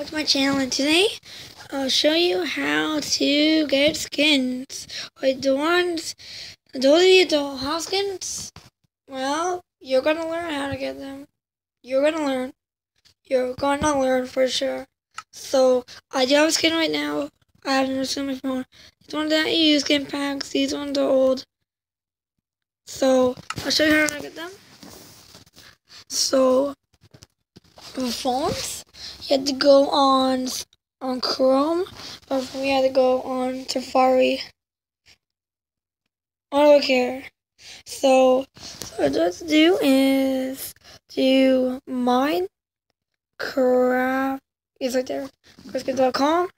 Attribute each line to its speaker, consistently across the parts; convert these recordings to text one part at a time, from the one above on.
Speaker 1: welcome to my channel and today I'll show you how to get skins. Like the ones, those of you don't have skins, well, you're gonna learn how to get them. You're gonna learn. You're gonna learn for sure. So, I do have a skin right now. I have no skin before. These ones that you use skin packs, these ones are old. So, I'll show you how to get them. So, phones, you had to go on on Chrome, but we had to go on Safari. I don't care. So, so what let's do is do Minecraft. It's right there. Chriskit.com.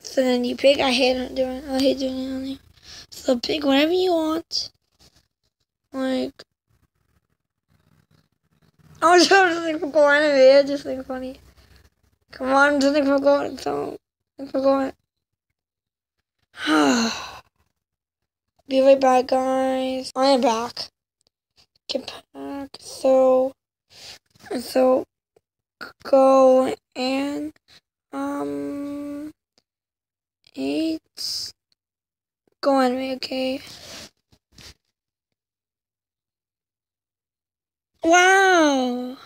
Speaker 1: So then you pick. I hate doing. I hate doing it. So pick whatever you want. Like I trying to for going anyway. I just think funny. Come on, just think for going. So, think for going. Be right back, guys. I am back. Get back. So, so go and um, it's go on me, okay. Wow.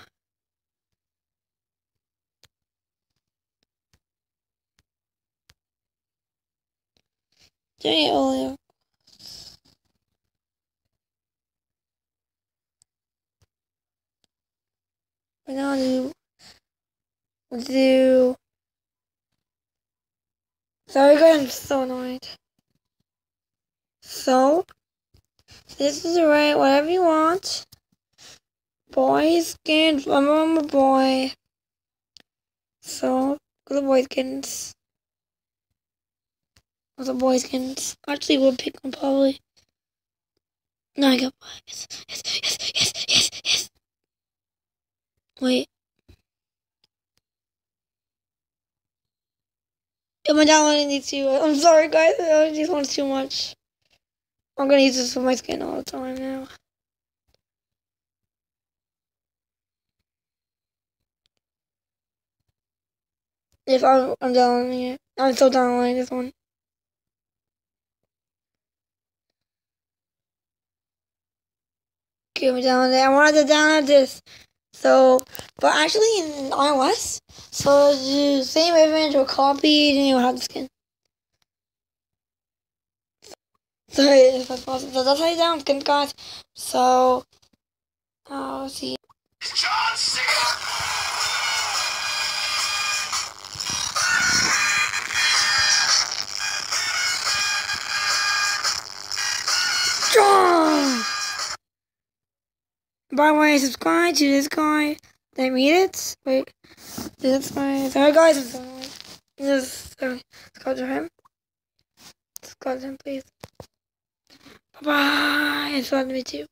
Speaker 1: It, Olio. We're gonna do, do, sorry guys, I'm so annoyed. So, this is right, whatever you want. Boy skins, I'm a boy. So, the boy skins. The boy skins. Actually, we'll pick one probably. No, I got boys. Yes, yes, yes, yes, yes. Wait. Am I downloading these two? I'm sorry, guys. I just want too much. I'm gonna use this for my skin all the time now. If I'm, I'm downloading it. I'm still downloading this one. Okay, I'm downloading I wanted to download this. So, but actually in iOS, so the same image will copy and you'll have the skin. Sorry if that's. So that's how you download skin, guys. So, uh, I'll see. By the way, subscribe to this guy. Did I it? Wait. This guy. Sorry, guys. I'm sorry. Just sorry. Subscribe to him. Subscribe to him, please. Bye bye. It's subscribe to me too.